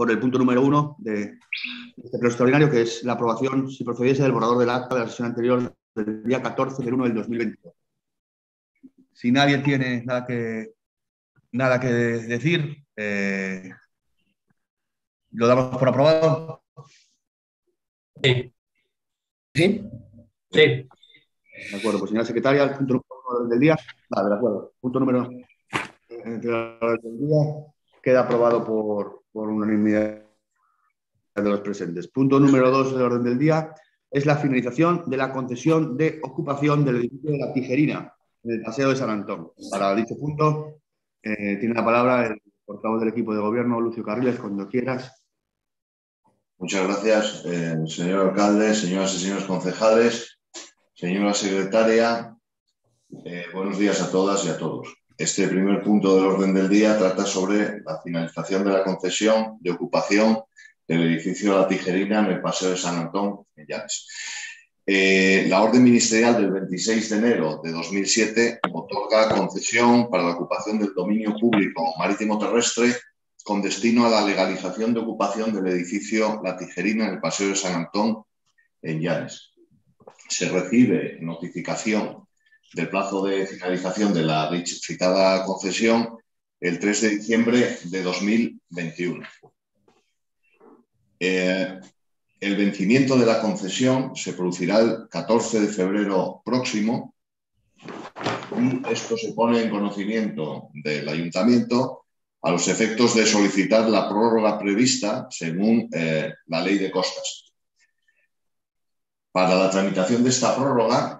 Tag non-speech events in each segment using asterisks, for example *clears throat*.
por el punto número uno de este pleno extraordinario, que es la aprobación, si procediese, del borrador del acta de la sesión anterior del día 14 del 1 del 2022. Si nadie tiene nada que, nada que decir, eh, ¿lo damos por aprobado? Sí. ¿Sí? Sí. De acuerdo, pues señora secretaria, el punto número del día. Vale, de acuerdo. Punto número del día queda aprobado por, por unanimidad de los presentes. Punto número dos del orden del día es la finalización de la concesión de ocupación del edificio de la Tijerina, en el Paseo de San Antón. Para dicho punto, eh, tiene la palabra el portavoz del equipo de gobierno, Lucio Carriles, cuando quieras. Muchas gracias, eh, señor alcalde, señoras y señores concejales, señora secretaria. Eh, buenos días a todas y a todos. Este primer punto del orden del día trata sobre la finalización de la concesión de ocupación del edificio La Tijerina en el Paseo de San Antón, en Llanes. Eh, la orden ministerial del 26 de enero de 2007 otorga concesión para la ocupación del dominio público marítimo terrestre con destino a la legalización de ocupación del edificio La Tijerina en el Paseo de San Antón, en Llanes. Se recibe notificación del plazo de finalización de la citada concesión el 3 de diciembre de 2021. Eh, el vencimiento de la concesión se producirá el 14 de febrero próximo y esto se pone en conocimiento del ayuntamiento a los efectos de solicitar la prórroga prevista según eh, la ley de costas. Para la tramitación de esta prórroga,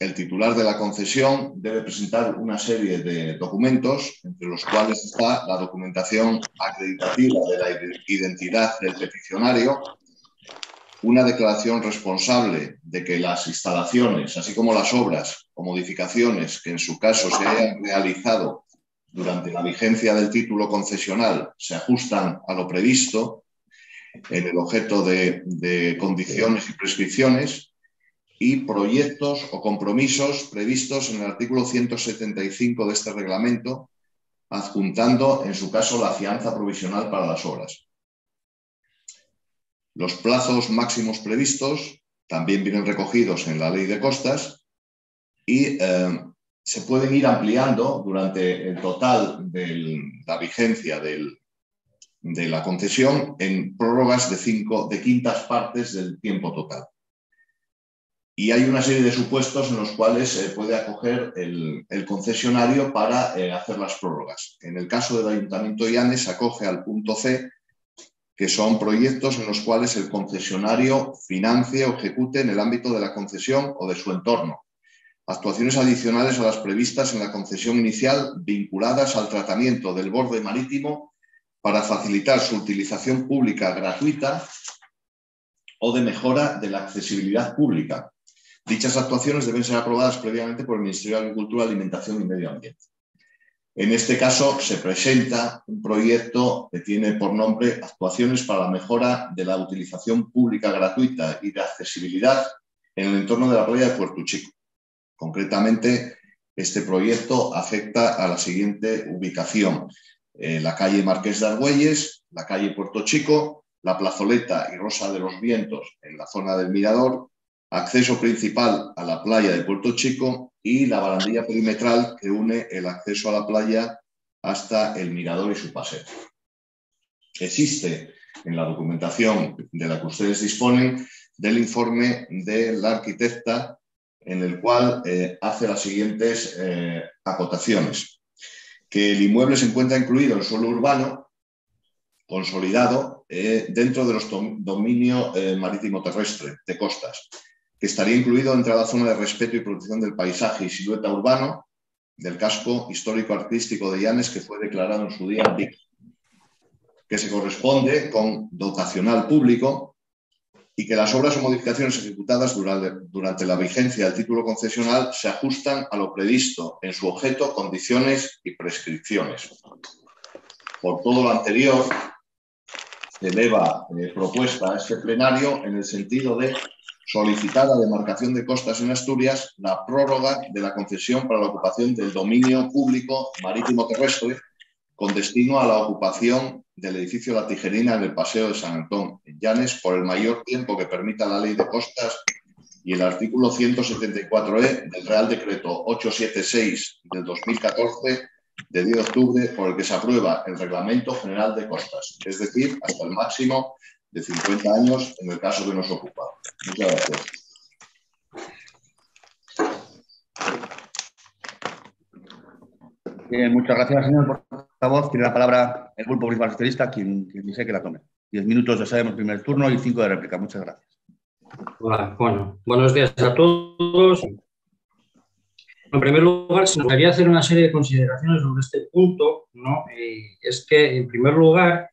el titular de la concesión debe presentar una serie de documentos, entre los cuales está la documentación acreditativa de la identidad del peticionario, una declaración responsable de que las instalaciones, así como las obras o modificaciones que en su caso se hayan realizado durante la vigencia del título concesional, se ajustan a lo previsto en el objeto de, de condiciones y prescripciones, y proyectos o compromisos previstos en el artículo 175 de este reglamento, adjuntando, en su caso, la fianza provisional para las obras. Los plazos máximos previstos también vienen recogidos en la ley de costas y eh, se pueden ir ampliando durante el total de la vigencia de la concesión en prórrogas de, cinco, de quintas partes del tiempo total. Y hay una serie de supuestos en los cuales se puede acoger el, concesionario para eh, hacer las prórrogas. En el caso del Ayuntamiento de Llanes acoge al punto C, que son proyectos en los cuales el concesionario financie o ejecute en el ámbito de la concesión o de su entorno. Actuaciones adicionales a las previstas en la concesión inicial vinculadas al tratamiento del borde marítimo para facilitar su utilización pública gratuita o de mejora de la accesibilidad pública, Dichas actuaciones deben ser aprobadas previamente por el Ministerio de Agricultura, Alimentación y Medio Ambiente. En este caso, se presenta un proyecto que tiene por nombre Actuaciones para la mejora de la utilización pública gratuita y de accesibilidad en el entorno de la playa de Puerto Chico. Concretamente, este proyecto afecta a la siguiente ubicación. Eh, la calle Marqués de Argüelles, la calle Puerto Chico, la plazoleta y Rosa de los Vientos en la zona del Mirador, acceso principal a la playa de Puerto Chico y la barandilla perimetral que une el acceso a la playa hasta el mirador y su paseo. Existe en la documentación de la que ustedes disponen del informe de la arquitecta en el cual eh, hace las siguientes eh, acotaciones. Que el inmueble se encuentra incluido en suelo urbano consolidado eh, dentro de los dominios marítimo terrestre de costas que estaría incluido entre la zona de respeto y protección del paisaje y silueta urbano del casco histórico-artístico de Llanes que fue declarado en su día DIC, que se corresponde con dotacional público y que las obras o modificaciones ejecutadas durante, la vigencia del título concesional se ajustan a lo previsto en su objeto, condiciones y prescripciones. Por todo lo anterior, eleva eh, propuesta a este plenario en el sentido de solicitar la demarcación de costas en Asturias la prórroga de la concesión para la ocupación del dominio público marítimo terrestre con destino a la ocupación del edificio La Tijerina en el Paseo de San Antón, en Llanes, por el mayor tiempo que permita la ley de costas y el artículo 174e del Real Decreto 876 del 2014 de 10 de octubre por el que se aprueba el Reglamento General de Costas, es decir, hasta el máximo de 50 años en el caso que nos ocupa. Muchas gracias. Bien, muchas gracias, señor portavoz. Tiene la palabra el Grupo Municipal Socialista, quien, dice que la tome. Diez minutos, ya sabemos, primer turno y cinco de réplica. Muchas gracias. Hola, bueno, buenos días a todos. En primer lugar, se gustaría hacer una serie de consideraciones sobre este punto. ¿no? Eh, es que, en primer lugar,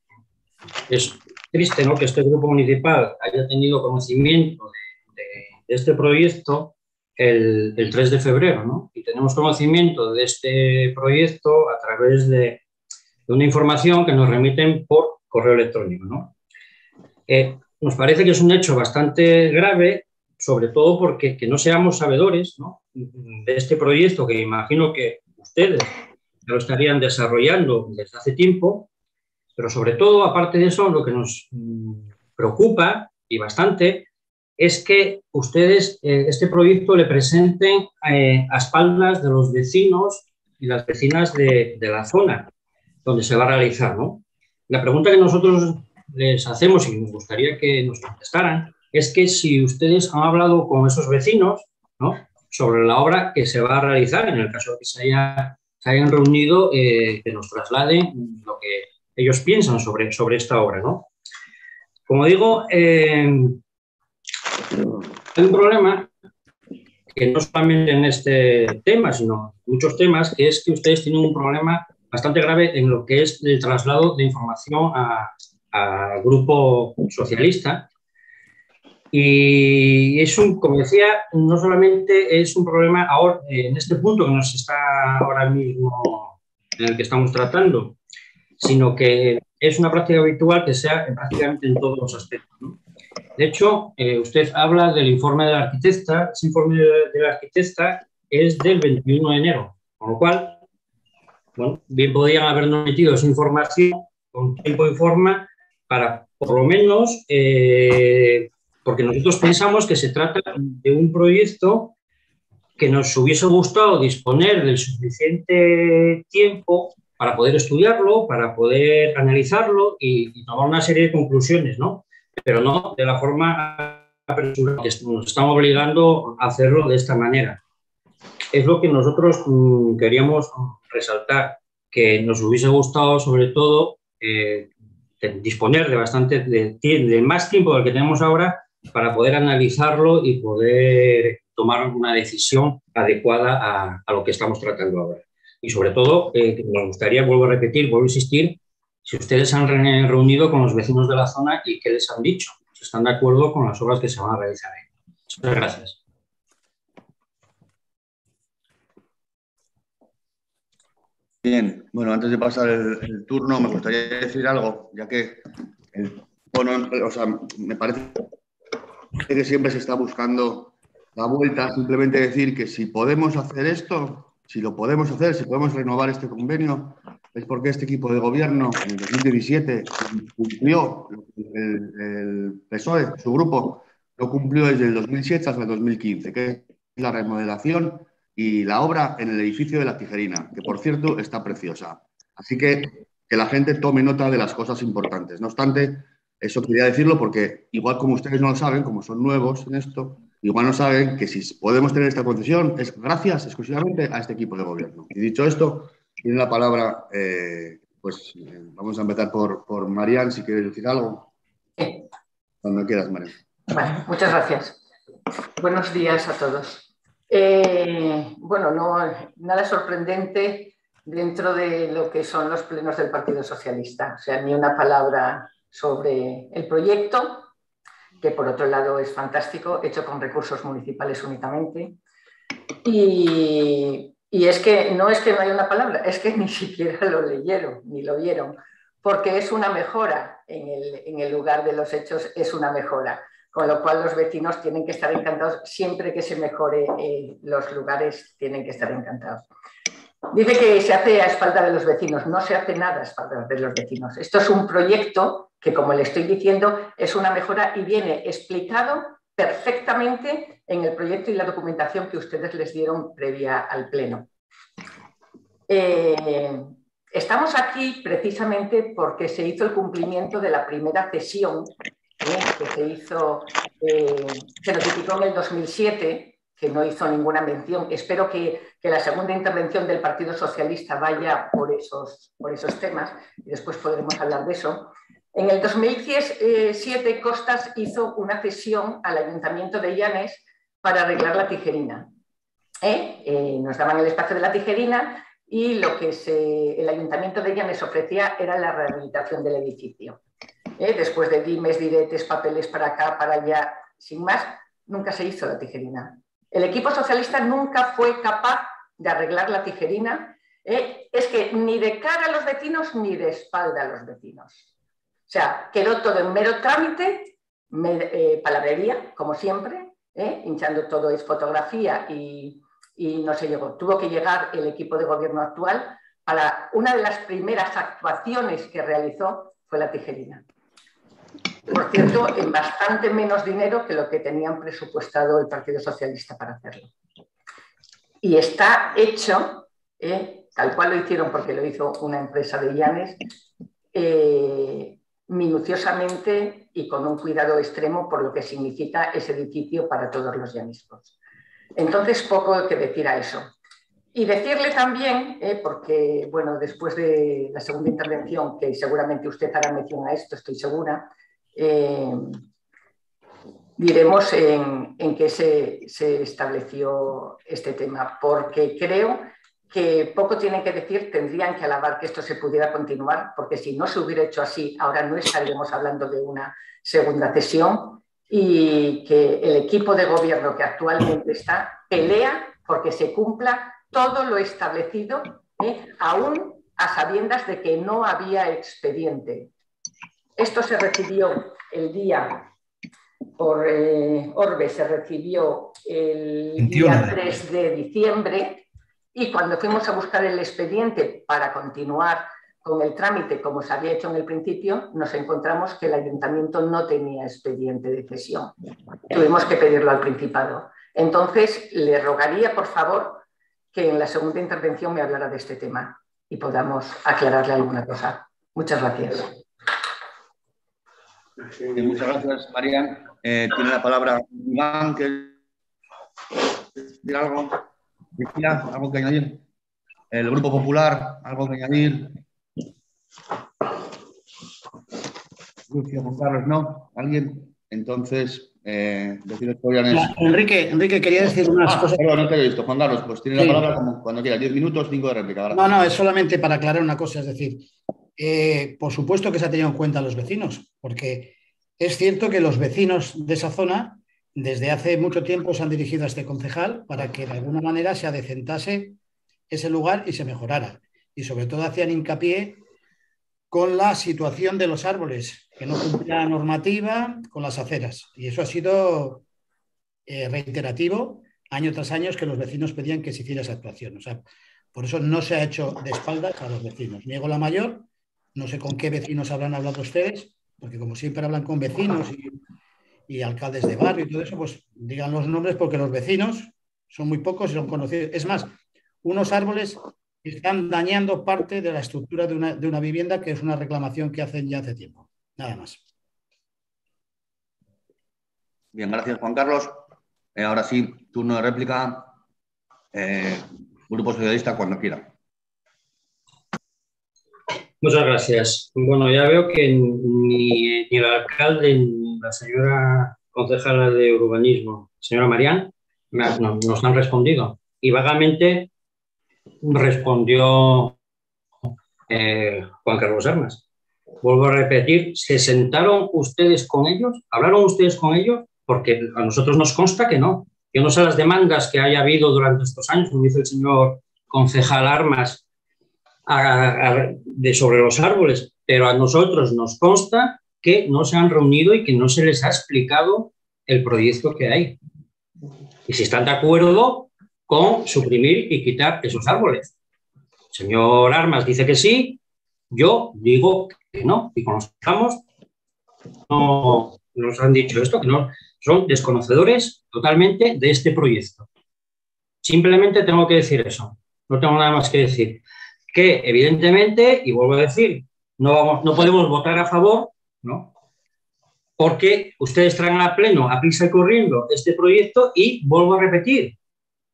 es triste ¿no? que este grupo municipal haya tenido conocimiento de, de este proyecto el, el, 3 de febrero, ¿no? Y tenemos conocimiento de este proyecto a través de, de una información que nos remiten por correo electrónico, ¿no? Eh, nos parece que es un hecho bastante grave, sobre todo porque que no seamos sabedores ¿no? de este proyecto que imagino que ustedes lo estarían desarrollando desde hace tiempo, pero sobre todo, aparte de eso, lo que nos mm, preocupa y bastante es que ustedes eh, este proyecto le presenten eh, a espaldas de los vecinos y las vecinas de, de, la zona donde se va a realizar. ¿no? La pregunta que nosotros les hacemos y nos gustaría que nos contestaran es que si ustedes han hablado con esos vecinos ¿no? sobre la obra que se va a realizar, en el caso de que se, haya, se hayan reunido, eh, que nos trasladen lo que ellos piensan sobre, sobre esta obra. ¿no? Como digo, eh, hay un problema que no solamente en este tema, sino en muchos temas, que es que ustedes tienen un problema bastante grave en lo que es el traslado de información a, al grupo socialista. Y es un, como decía, no solamente es un problema ahora, en este punto que nos está ahora mismo, en el que estamos tratando, sino que es una práctica habitual que sea en prácticamente en todos los aspectos. De hecho, eh, usted habla del informe de la arquitecta, ese informe de, la arquitecta es del 21 de enero, con lo cual, bien podían habernos metido esa información con tiempo y forma para, por lo menos, eh, porque nosotros pensamos que se trata de un proyecto que nos hubiese gustado disponer del suficiente tiempo para poder estudiarlo, para poder analizarlo y, tomar una serie de conclusiones, ¿no? Pero no de la forma apresurada que nos estamos obligando a hacerlo de esta manera. Es lo que nosotros mmm, queríamos resaltar, que nos hubiese gustado sobre todo eh, disponer de bastante, de, de, más tiempo del que tenemos ahora para poder analizarlo y poder tomar una decisión adecuada a lo que estamos tratando ahora. Y sobre todo, eh, nos gustaría, vuelvo a repetir, vuelvo a insistir, si ustedes han reunido con los vecinos de la zona y qué les han dicho, si están de acuerdo con las obras que se van a realizar ahí. Muchas gracias. Bien, bueno, antes de pasar el, turno, me gustaría decir algo, ya que bueno, o sea, me parece que siempre se está buscando la vuelta, simplemente decir que si podemos hacer esto, si lo podemos hacer, si podemos renovar este convenio, es porque este equipo de gobierno en el 2017 cumplió el, el PSOE, su grupo, lo cumplió desde el 2007 hasta el 2015, que es la remodelación y la obra en el edificio de la Tijerina, que por cierto está preciosa. Así que que la gente tome nota de las cosas importantes. No obstante, eso quería decirlo porque igual como ustedes no lo saben, como son nuevos en esto, igual no saben que si podemos tener esta concesión es gracias exclusivamente a este equipo de gobierno. Y dicho esto, tiene la palabra, eh, pues eh, vamos a empezar por, por Marian, si quieres decir algo. Cuando quieras, Marian. Vale, muchas gracias. Buenos días a todos. Eh, bueno, no, nada sorprendente dentro de lo que son los plenos del Partido Socialista. O sea, ni una palabra sobre el proyecto, que por otro lado es fantástico, hecho con recursos municipales únicamente. Y, y, es que no es que no haya una palabra, es que *laughs* ni siquiera lo leyeron, ni lo vieron, porque es una mejora en el, en el lugar de los hechos, es una mejora con lo cual los vecinos tienen que estar encantados siempre que se mejore eh, los lugares, tienen que estar encantados. Dice que se hace a espalda de los vecinos. No se hace nada a espalda de los vecinos. Esto es un proyecto que, como le estoy diciendo, es una mejora y viene explicado perfectamente en el proyecto y la documentación que ustedes les dieron previa al Pleno. Eh, estamos aquí precisamente porque se hizo el cumplimiento de la primera cesión ¿eh? que se hizo, eh, se notificó en el 2007 que no hizo ninguna mención. Espero que, la segunda intervención del Partido Socialista vaya por esos, por esos temas y después podremos hablar de eso. En el 2007 Costas hizo una cesión al Ayuntamiento de Llanes para arreglar la tijerina. ¿Eh? Eh, nos daban el espacio de la tijerina y lo que el Ayuntamiento de Llanes ofrecía era la rehabilitación del edificio. ¿Eh? Después de dimes, diretes, papeles para acá, para allá, sin más, nunca se hizo la tijerina. El equipo socialista nunca fue capaz de arreglar la tijerina. Es que ni de cara a los vecinos ni de espalda a los vecinos. O sea, quedó todo en mero trámite, eh, palabrería, como siempre, ¿eh? hinchando todo es fotografía y, no se llegó. Tuvo que llegar el equipo de gobierno actual para una de las primeras actuaciones que realizó fue la tijerina por cierto, en bastante menos dinero que lo que tenían presupuestado el Partido Socialista para hacerlo. Y está hecho, eh, tal cual lo hicieron porque lo hizo una empresa de Llanes, minuciosamente y con un cuidado extremo por lo que significa ese edificio para todos los llaniscos. Entonces, poco que decir a eso. Y decirle también, eh, porque, bueno, después de la segunda intervención, que seguramente usted hará mención a esto, estoy segura, eh, diremos en, qué se, estableció este tema, porque creo que poco tienen que decir, tendrían que alabar que esto se pudiera continuar, porque si no se hubiera hecho así, ahora no estaríamos hablando de una segunda cesión y que el equipo de gobierno que actualmente está pelea porque se cumpla todo lo establecido, ¿eh? aún a sabiendas de que no había expediente. Esto se recibió el día, por eh, Orbe se recibió el día 3 de diciembre y cuando fuimos a buscar el expediente para continuar con el trámite como se había hecho en el principio, nos encontramos que el ayuntamiento no tenía expediente de cesión. Tuvimos que pedirlo al Principado. Entonces, le rogaría, por favor, que en la segunda intervención me hablara de este tema y podamos aclararle alguna cosa. Muchas gracias muchas gracias, María. Eh, tiene la palabra Iván, que decir algo. Algo que añadir. El Grupo Popular, algo que añadir. Lucio, Juan Carlos, ¿no? ¿Alguien? Entonces, eh, decir Enrique, Enrique, quería decir unas ah, cosas. Perdón, no te he visto. Juan Carlos, pues tiene la palabra como cuando quiera. Diez minutos, cinco de réplica. No, no, es solamente para aclarar una cosa. Es decir, eh, por supuesto que se ha tenido en cuenta a los vecinos, porque es cierto que los vecinos de esa zona desde hace mucho tiempo se han dirigido a este concejal para que de alguna manera se adecentase ese lugar y se mejorara. Y sobre todo hacían hincapié con la situación de los árboles, que no cumplía la normativa con las aceras. Y eso ha sido eh, reiterativo año tras año que los vecinos pedían que se hiciera esa actuación. O sea, por eso no se ha hecho de espaldas a los vecinos. Niego la mayor, no sé con qué vecinos habrán hablado ustedes, porque como siempre hablan con vecinos y, alcaldes de barrio y todo eso, pues digan los nombres porque los vecinos son muy pocos y son conocidos. Es más, unos árboles están dañando parte de la estructura de una, vivienda, que es una reclamación que hacen ya hace tiempo. Nada más. Bien, gracias Juan Carlos. Eh, ahora sí, turno de réplica. Eh, Grupo Socialista, cuando quiera. Muchas gracias. Bueno, ya veo que ni, el alcalde ni la señora concejala de urbanismo, señora Marián, no, nos han respondido. Y vagamente respondió eh, Juan Carlos Armas. Vuelvo a repetir, ¿se sentaron ustedes con ellos? ¿Hablaron ustedes con ellos? Porque a nosotros nos consta que no. Yo no sé las demandas que haya habido durante estos años, como dice el señor concejal Armas, de sobre los árboles, pero a nosotros nos consta que no se han reunido y que no se les ha explicado el proyecto que hay. Y si están de acuerdo con suprimir y quitar esos árboles. señor Armas dice que sí, yo digo que no, y conozcamos, no nos han dicho esto, que no, son desconocedores totalmente de este proyecto. Simplemente tengo que decir eso, no tengo nada más que decir. Que evidentemente, y vuelvo a decir, no, podemos votar a favor, ¿no? Porque ustedes traen a pleno, a prisa y corriendo, este proyecto y vuelvo a repetir,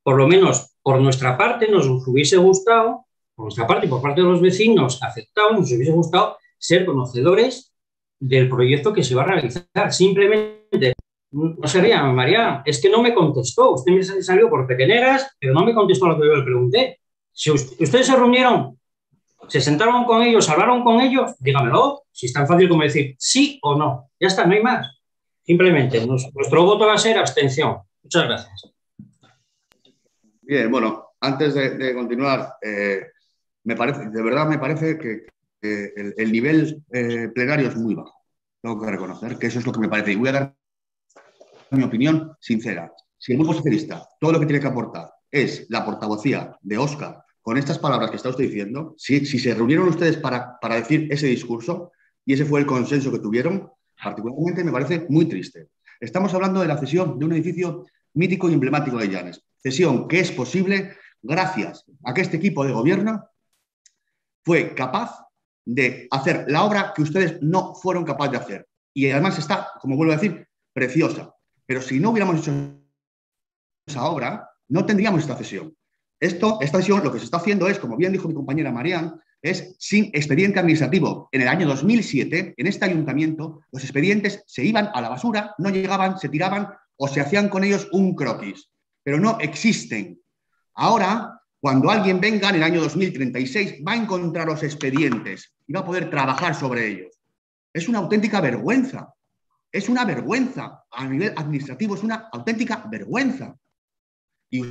por lo menos por nuestra parte nos hubiese gustado, por nuestra parte y por parte de los vecinos aceptados, nos hubiese gustado ser conocedores del proyecto que se va a realizar. Simplemente, no sería, María, es que no me contestó. Usted me salió por pequeñeras, pero no me contestó lo que yo le pregunté. Si ustedes se reunieron, se sentaron con ellos, hablaron con ellos, dígamelo, si es tan fácil como decir sí o no. Ya está, no hay más. Simplemente, nuestro voto va a ser abstención. Muchas gracias. Bien, bueno, antes de, continuar, eh, me parece, de verdad me parece que, el, nivel eh, plenario es muy bajo. Tengo que reconocer que eso es lo que me parece. Y voy a dar mi opinión sincera. Si el Grupo Socialista todo lo que tiene que aportar es la portavocía de Oscar con estas palabras que está usted diciendo, si, si se reunieron ustedes para, para decir ese discurso y ese fue el consenso que tuvieron, particularmente me parece muy triste. Estamos hablando de la cesión de un edificio mítico y emblemático de Llanes. Cesión que es posible gracias a que este equipo de gobierno fue capaz de hacer la obra que ustedes no fueron capaces de hacer. Y además está, como vuelvo a decir, preciosa. Pero si no hubiéramos hecho esa obra, no tendríamos esta cesión. Esto, esta cesión lo que se está haciendo es, como bien dijo mi compañera Marian, es sin expediente administrativo. En el año 2007, en este ayuntamiento, los expedientes se iban a la basura, no llegaban, se tiraban o se hacían con ellos un croquis, pero no existen. Ahora, cuando alguien venga en el año 2036, va a encontrar los expedientes y va a poder trabajar sobre ellos. Es una auténtica vergüenza. Es una vergüenza. A nivel administrativo es una auténtica vergüenza. Y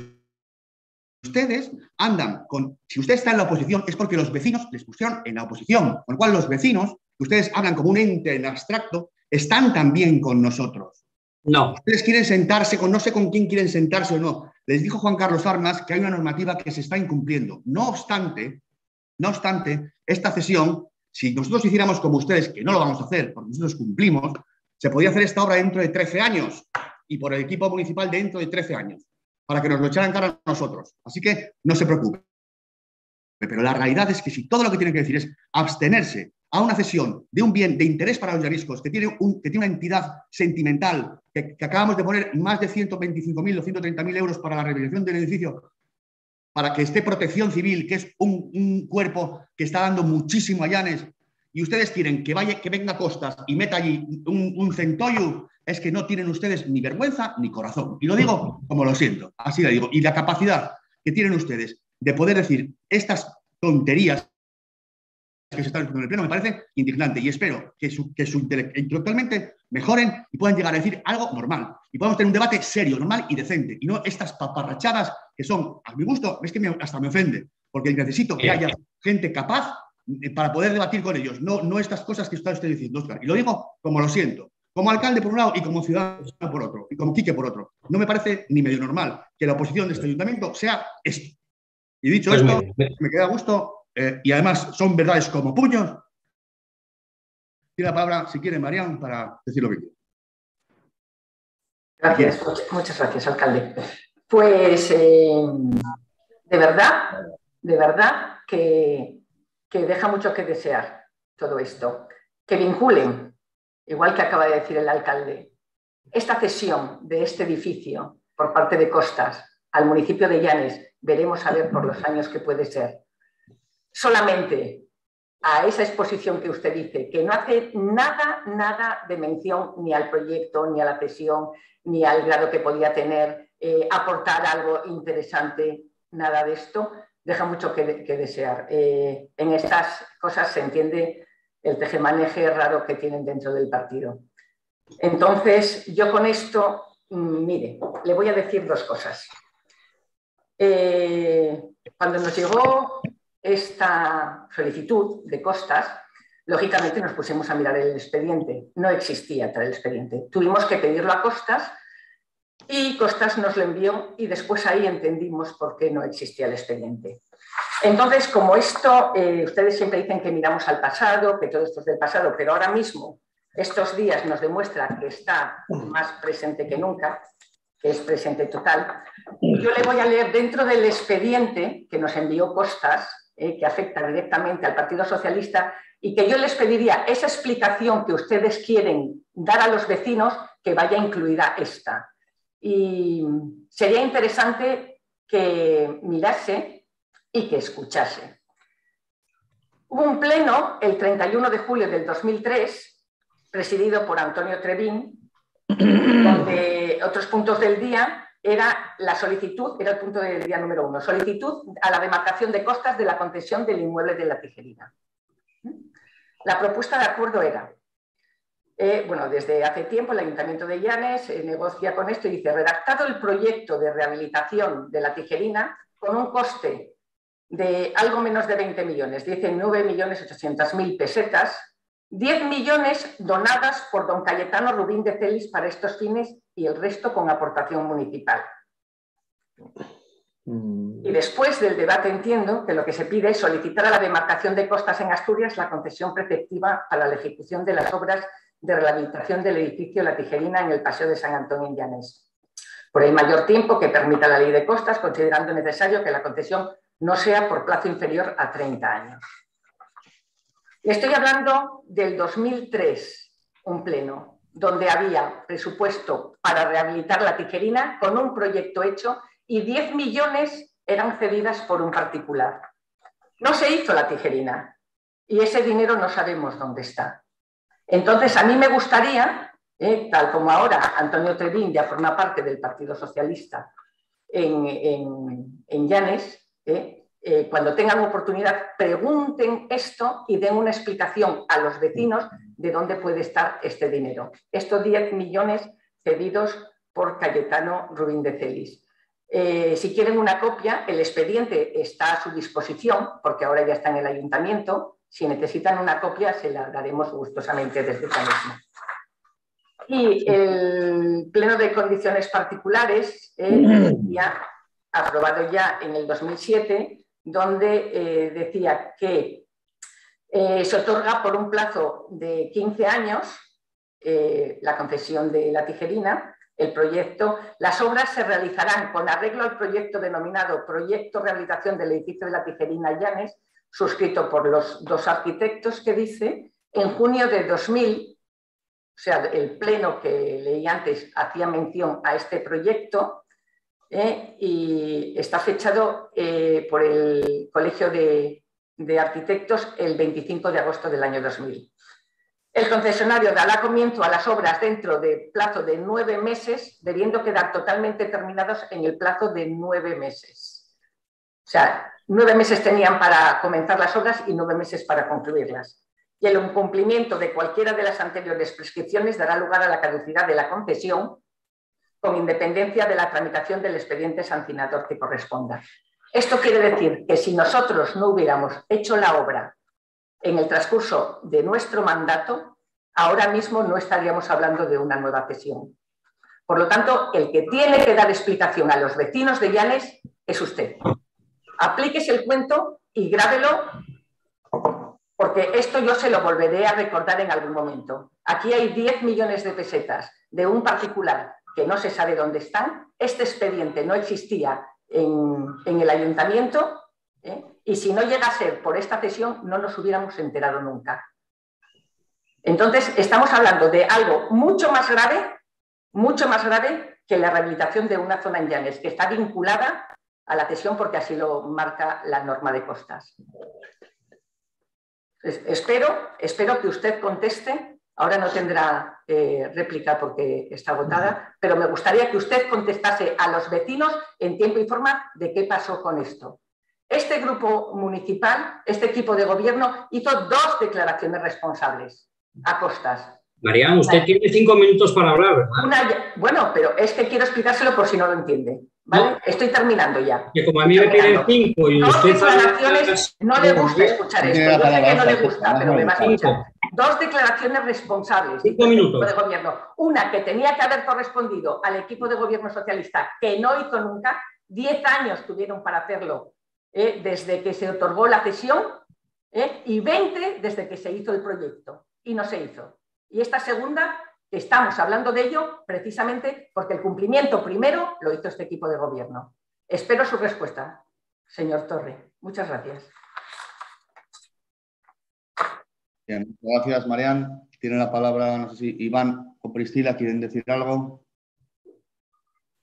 ustedes andan con, si usted está en la oposición, es porque los vecinos les pusieron en la oposición, con lo cual los vecinos, que ustedes hablan como un ente en abstracto, están también con nosotros. No. Ustedes quieren sentarse con, no sé con quién quieren sentarse o no. Les dijo Juan Carlos Armas que hay una normativa que se está incumpliendo. No obstante, no obstante, esta cesión, si nosotros hiciéramos como ustedes, que no lo vamos a hacer, porque nosotros cumplimos, se podría hacer esta obra dentro de 13 años y por el equipo municipal dentro de 13 años, para que nos lo echaran cara a nosotros. Así que no se preocupe. Pero la realidad es que si todo lo que tienen que decir es abstenerse a una cesión de un bien de interés para los llaniscos que tiene, un, que tiene una entidad sentimental, que, acabamos de poner más de 125.000 o 130.000 euros para la rehabilitación del edificio, para que esté protección civil, que es un, cuerpo que está dando muchísimo a Llanes, y ustedes quieren que, vaya, que venga Costas y meta allí un, un es que no tienen ustedes ni vergüenza ni corazón. Y lo digo como lo siento, así lo digo. Y la capacidad que tienen ustedes de poder decir estas tonterías que se están en el Pleno me parece indignante y espero que, su, que su intelectualmente mejoren y puedan llegar a decir algo normal y podamos tener un debate serio, normal y decente y no estas paparrachadas que son, a mi gusto, es que hasta me ofende, porque necesito que haya gente capaz eh, para poder debatir con ellos, no, no estas cosas que está usted diciendo, Oscar. Y lo digo como lo siento, como alcalde por un lado y como ciudadano por otro, y como Quique por otro. No me parece ni medio normal que la oposición de este ayuntamiento sea esto. Y dicho pues esto, me queda gusto eh, y además son verdades como puños. Tiene la palabra, si quiere, Marian, para decir lo que quiere. Gracias, muchas gracias, alcalde. Pues eh, de verdad, de verdad que, que deja mucho que desear todo esto. Que vinculen, igual que acaba de decir el alcalde, esta cesión de este edificio por parte de Costas al municipio de Llanes, veremos a ver por los años que puede ser, solamente a esa exposición que usted dice, que no hace nada, nada de mención ni al proyecto, ni a la cesión, ni al grado que podía tener, eh, aportar algo interesante, nada de esto, deja mucho que, desear. Eh, en estas cosas se entiende el tejemaneje raro que tienen dentro del partido. Entonces, yo con esto, mm, mire, le voy a decir dos cosas. Eh, cuando nos llegó esta solicitud de costas, lógicamente nos pusimos a mirar el expediente. No existía tal expediente. Tuvimos que pedirlo a costas y Costas nos lo envió y después ahí entendimos por qué no existía el expediente. Entonces, como esto, eh, ustedes siempre dicen que miramos al pasado, que todo esto es del pasado, pero ahora mismo, estos días nos demuestra que está más presente que nunca, que es presente total. Yo le voy a leer dentro del expediente que nos envió Costas, eh, que afecta directamente al Partido Socialista, y que yo les pediría esa explicación que ustedes quieren dar a los vecinos, que vaya incluida esta. Y sería interesante que mirase y que escuchase. Hubo un pleno el 31 de julio del 2003, presidido por Antonio Trevín, *clears throat* donde otros puntos del día era la solicitud, era el punto del día número uno, solicitud a la demarcación de costas de la concesión del inmueble de la tijerina. La propuesta de acuerdo era, eh, bueno, desde hace tiempo el Ayuntamiento de Llanes eh, negocia con esto y dice, redactado el proyecto de rehabilitación de la tijerina con un coste de algo menos de 20 millones, 19 millones 800 mil pesetas, 10 millones donadas por don Cayetano Rubín de Celis para estos fines y el resto con aportación municipal. Y después del debate entiendo que lo que se pide es solicitar a la demarcación de costas en Asturias la concesión preceptiva para la ejecución de las obras de rehabilitación del edificio La Tijerina en el Paseo de San Antonio en Llanés, por el mayor tiempo que permita la ley de costas, considerando necesario que la concesión no sea por plazo inferior a 30 años. Estoy hablando del 2003, un pleno, donde había presupuesto para rehabilitar la tijerina con un proyecto hecho y 10 millones eran cedidas por un particular. No se hizo la tijerina y ese dinero no sabemos dónde está. Entonces, a mí me gustaría, eh, tal como ahora Antonio Trevín ya forma parte del Partido Socialista en, en, Llanes, eh, eh, cuando tengan oportunidad, pregunten esto y den una explicación a los vecinos de dónde puede estar este dinero. Estos 10 millones cedidos por Cayetano Rubín de Celis. Eh, si quieren una copia, el expediente está a su disposición, porque ahora ya está en el ayuntamiento. Si necesitan una copia, se la daremos gustosamente desde esta misma. Y el pleno de condiciones particulares, eh, ya aprobado ya en el 2007, donde eh, decía que eh, se otorga por un plazo de 15 años eh, la concesión de la tijerina, el proyecto, las obras se realizarán con arreglo al proyecto denominado Proyecto Rehabilitación del Edificio de la Tijerina Llanes, suscrito por los dos arquitectos que dice, en junio de 2000, o sea, el pleno que leí antes hacía mención a este proyecto, ¿eh? y está fechado eh, por el Colegio de, Arquitectos el 25 de agosto del año 2000. El concesionario dará comienzo a las obras dentro de plazo de nueve meses, debiendo quedar totalmente terminados en el plazo de nueve meses. O sea, nueve meses tenían para comenzar las obras y nueve meses para concluirlas. Y el incumplimiento de cualquiera de las anteriores prescripciones dará lugar a la caducidad de la concesión con independencia de la tramitación del expediente sancionador que corresponda. Esto quiere decir que si nosotros no hubiéramos hecho la obra en el transcurso de nuestro mandato, ahora mismo no estaríamos hablando de una nueva cesión. Por lo tanto, el que tiene que dar explicación a los vecinos de Llanes es usted. Aplíquese el cuento y grábelo, porque esto yo se lo volveré a recordar en algún momento. Aquí hay 10 millones de pesetas de un particular que no se sabe dónde están. Este expediente no existía en, el ayuntamiento ¿eh? y si no llega a ser por esta cesión no nos hubiéramos enterado nunca. Entonces, estamos hablando de algo mucho más grave, mucho más grave que la rehabilitación de una zona en Llanes, que está vinculada a la cesión porque así lo marca la norma de costas. Espero, espero que usted conteste Ahora no tendrá eh, réplica porque está agotada, pero me gustaría que usted contestase a los vecinos en tiempo y forma de qué pasó con esto. Este grupo municipal, este equipo de gobierno, hizo dos declaraciones responsables a costas. María, usted tiene cinco minutos para hablar, ¿verdad? bueno, pero es que quiero explicárselo por si no lo entiende. ¿vale? Estoy terminando ya. Que como a mí me piden cinco y usted... declaraciones, no le gusta escuchar esto. Yo sé que no le gusta, pero me va a escuchar dos declaraciones responsables Cinco minutos. de gobierno. Una que tenía que haber correspondido al equipo de gobierno socialista, que no hizo nunca, diez años tuvieron para hacerlo eh, desde que se otorgó la cesión eh, y 20 desde que se hizo el proyecto y no se hizo. Y esta segunda, estamos hablando de ello precisamente porque el cumplimiento primero lo hizo este equipo de gobierno. Espero su respuesta, señor Torre. Muchas gracias. Bien, gracias, Marian. Tiene la palabra, no sé si Iván o Priscila quieren decir algo.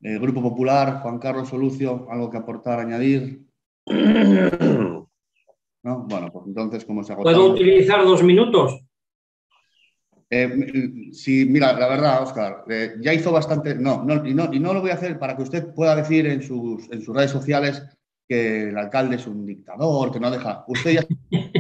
El Grupo Popular, Juan Carlos Solucio, algo que aportar, añadir. *clears throat* ¿No? Bueno, pues entonces, como se agotado... ¿Puedo utilizar dos minutos? Eh, sí, mira, la verdad, Oscar, eh, ya hizo bastante. No, no y, no, y no lo voy a hacer para que usted pueda decir en sus, en sus redes sociales que el alcalde es un dictador, que no deja. Usted ya *laughs*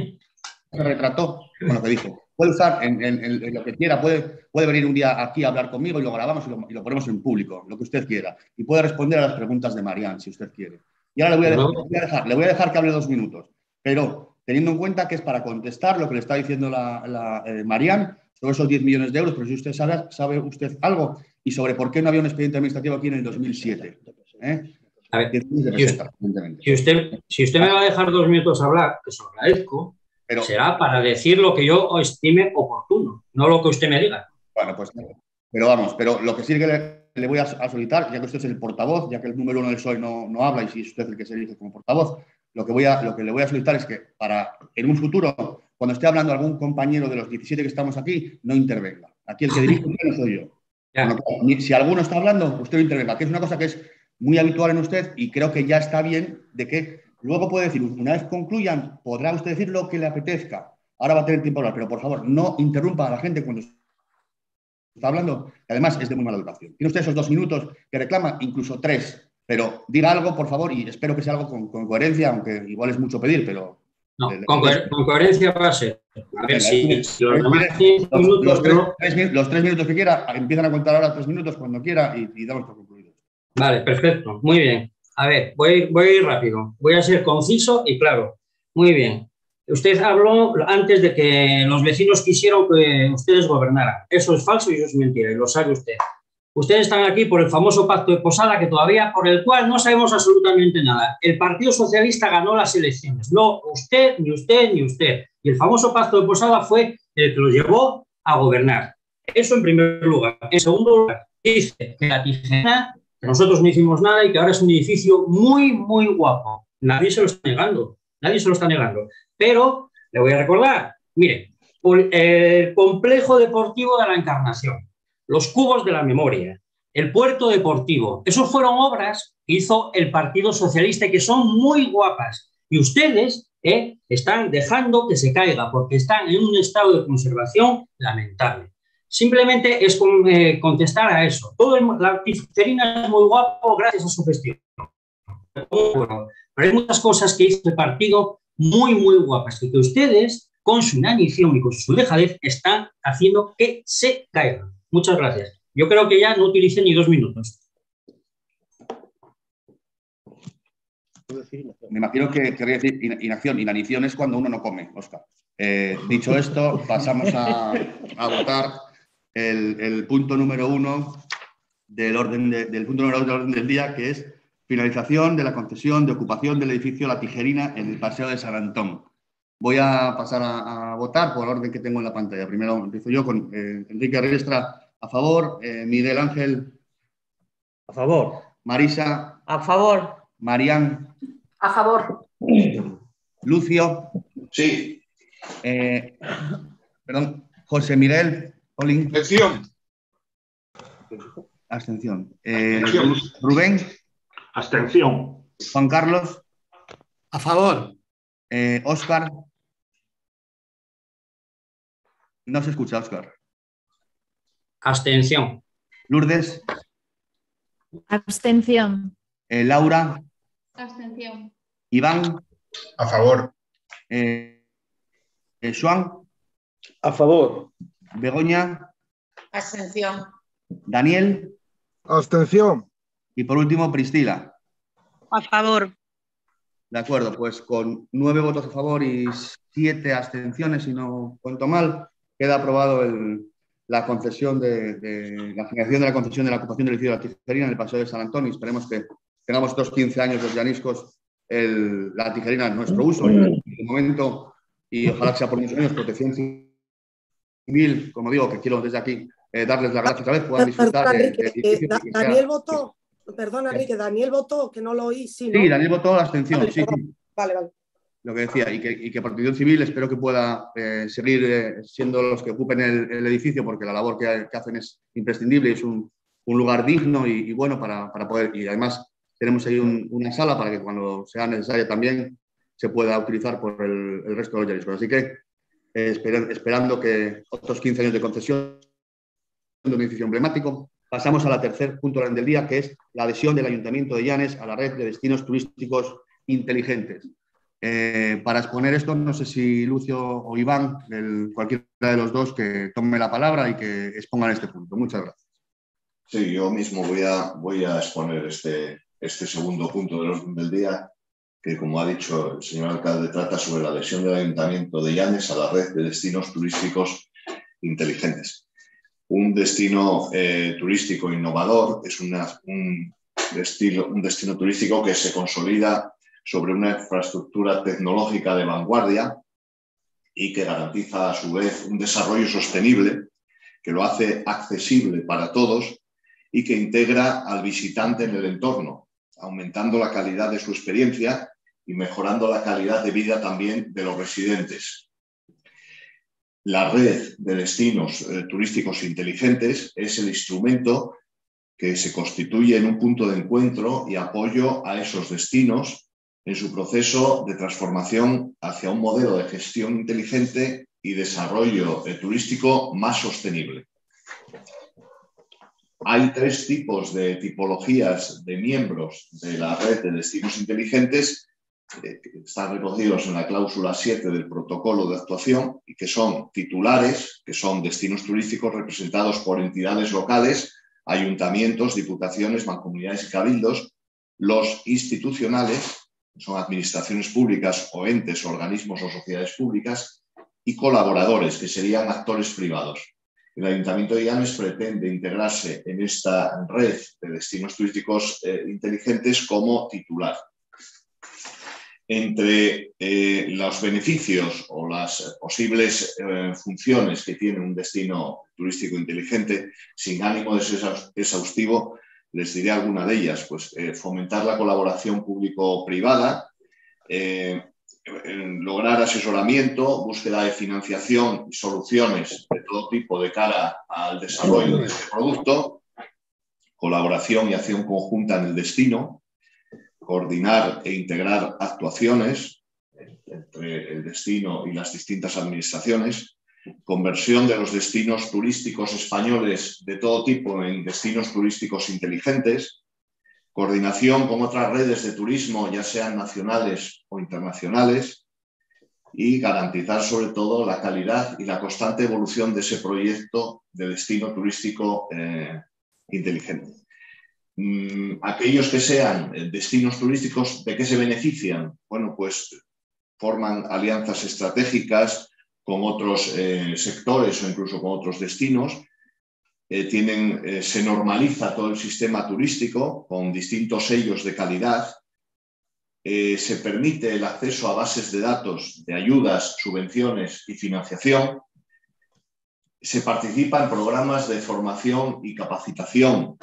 se retrató con lo que dijo. Puede usar en, lo que quiera, puede, puede venir un día aquí a hablar conmigo y lo grabamos y lo, ponemos en público, lo que usted quiera. Y puede responder a las preguntas de Marianne, si usted quiere. Y ahora le voy a dejar, le voy a dejar, que hable dos minutos, pero teniendo en cuenta que es para contestar lo que le está diciendo la, la eh, Marianne sobre esos 10 millones de euros, pero si usted sabe, sabe usted algo y sobre por qué no había un expediente administrativo aquí en el 2007. ¿eh? A ver, si, usted, si, usted, me va a dejar dos minutos a hablar, que se lo agradezco, pero, será para decir lo que yo estime oportuno, no lo que usted me diga. Bueno, pues, pero vamos, pero lo que sí que le, voy a, solicitar, ya que usted es el portavoz, ya que el número uno del PSOE no, no habla y si es usted el que se elige como portavoz, lo que, voy a, lo que le voy a solicitar es que para en un futuro, cuando esté hablando algún compañero de los 17 que estamos aquí, no intervenga. Aquí el que dirige no soy yo. *laughs* si alguno está hablando, usted no intervenga, que es una cosa que es muy habitual en usted y creo que ya está bien de que luego puede decir, una vez concluyan, podrá usted decir lo que le apetezca. Ahora va a tener tiempo para hablar, pero por favor, no interrumpa a la gente cuando está hablando, que además es de muy mala educación. Tiene usted esos dos minutos que reclama, incluso tres, pero diga algo, por favor, y espero que sea algo con, coherencia, aunque igual es mucho pedir, pero... No, con, coherencia va a ser. A ver si, los, tres, minutos que quiera, empiezan a contar ahora tres minutos cuando quiera y, damos por concluidos. Vale, perfecto, muy bien. A ver, voy, voy rápido, voy a ser conciso y claro. Muy bien. Usted habló antes de que los vecinos quisieron que ustedes gobernaran. Eso es falso y eso es mentira, y lo sabe usted. Ustedes están aquí por el famoso pacto de Posada, que todavía por el cual no sabemos absolutamente nada. El Partido Socialista ganó las elecciones, no usted, ni usted, ni usted. Y el famoso pacto de Posada fue el que lo llevó a gobernar. Eso en primer lugar. En segundo lugar, dice que la tijera, que nosotros no hicimos nada y que ahora es un edificio muy, muy guapo. Nadie se lo está negando, nadie se lo está negando. Pero le voy a recordar, mire, el complejo deportivo de la Encarnación los cubos de la memoria, el puerto deportivo. Esos fueron obras que hizo el Partido Socialista y que son muy guapas. Y ustedes eh, están dejando que se caiga porque están en un estado de conservación lamentable. Simplemente es eh, contestar a eso. Todo la pizzería es muy guapo gracias a su gestión. pero hay muchas cosas que hizo el partido muy, muy guapas que ustedes, con su inanición y con su dejadez, están haciendo que se caigan. Muchas gracias. Yo creo que ya no utilicé ni dos minutos. Me imagino que querría decir inacción. Inanición es cuando uno no come, Oscar. Eh, dicho esto, pasamos a, votar el, punto número uno del orden del punto número del orden del día, que es finalización de la concesión de ocupación del edificio La Tijerina en el Paseo de San Antón. Voy a pasar a, votar por el orden que tengo en la pantalla. Primero empiezo yo con eh, Enrique Riestra a favor, eh, Miguel Ángel a favor, Marisa a favor, Marían a favor, Lucio sí, eh, perdón, José Miguel Olin. Abstención. Abstención. Rubén. Abstención. Juan Carlos. A favor. Oscar. No se escucha, Oscar. Abstención. Lourdes. Abstención. Eh, Laura. Abstención. Iván. A favor. Eh, eh A favor. Begoña. Abstención. Daniel. Abstención. Y por último, Priscila. A favor. De acuerdo, pues con nueve votos a favor y siete abstenciones, si no cuento mal, queda aprobado la concesión de, la financiación de la concesión de la ocupación del edificio de la Tijerina en el Paseo de San Antonio. Esperemos que tengamos estos 15 años los llaniscos la tijerina en nuestro uso en este momento y ojalá que sea por muchos años protección civil, como digo, que quiero desde aquí eh, darles las gracias otra vez, puedan disfrutar de, eh, Daniel votó, perdona Enrique, Daniel votó, que no lo oí, sí, Sí, Daniel votó la abstención, sí, Vale, vale. Lo que decía, y que, y que Protección Civil espero que pueda eh, seguir siendo los que ocupen el, edificio, porque la labor que, hacen es imprescindible y es un, un lugar digno y, bueno para, para, poder, y además tenemos ahí una sala para que cuando sea necesaria también se pueda utilizar por el, el resto de los jaliscos. Así que esperando que otros 15 años de concesión de un edificio emblemático. Pasamos a la tercer punto del día, que es la adhesión del Ayuntamiento de Llanes a la red de destinos turísticos inteligentes. Eh, para exponer esto, no sé si Lucio o Iván, cualquiera de los dos, que tome la palabra y que expongan este punto. Muchas gracias. Sí, yo mismo voy a, voy a exponer este, este segundo punto del del día, que como ha dicho el señor alcalde, trata sobre la adhesión del Ayuntamiento de Llanes a la red de destinos turísticos inteligentes. Un destino eh, turístico innovador, es un, destino, un destino turístico que se consolida sobre una infraestructura tecnológica de vanguardia y que garantiza a su vez un desarrollo sostenible que lo hace accesible para todos y que integra al visitante en el entorno, aumentando la calidad de su experiencia y mejorando la calidad de vida también de los residentes. La red de destinos eh, turísticos inteligentes es el instrumento que se constituye en un punto de encuentro y apoyo a esos destinos en su proceso de transformación hacia un modelo de gestión inteligente y desarrollo eh, turístico más sostenible. Hay tres tipos de tipologías de miembros de la red de destinos inteligentes eh, están recogidos en la cláusula 7 del protocolo de actuación y que son titulares, que son destinos turísticos representados por entidades locales, ayuntamientos, diputaciones, mancomunidades y cabildos, los institucionales, que son administraciones públicas o entes, organismos o sociedades públicas, y colaboradores, que serían actores privados. El Ayuntamiento de Llanes pretende integrarse en esta red de destinos turísticos eh, inteligentes como titular entre eh, los beneficios o las posibles eh, funciones que tiene un destino turístico inteligente, sin ánimo de ser exhaustivo, les diré alguna de ellas. Pues eh, fomentar la colaboración público-privada, lograr asesoramiento, búsqueda de financiación y soluciones de todo tipo de cara al desarrollo de este producto, colaboración y acción conjunta en el destino, coordinar e integrar actuaciones entre el destino y las distintas administraciones, conversión de los destinos turísticos españoles de todo tipo en destinos turísticos inteligentes, coordinación con otras redes de turismo, ya sean nacionales o internacionales, y garantizar sobre todo la calidad y la constante evolución de ese proyecto de destino turístico eh, inteligente. Mm, aquellos que sean eh, destinos turísticos, ¿de qué se benefician? Bueno, pues forman alianzas estratégicas con otros eh, sectores o incluso con otros destinos. Eh, tienen, se normaliza todo el sistema turístico con distintos sellos de calidad. se permite el acceso a bases de datos de ayudas, subvenciones y financiación. Se participa en programas de formación y capacitación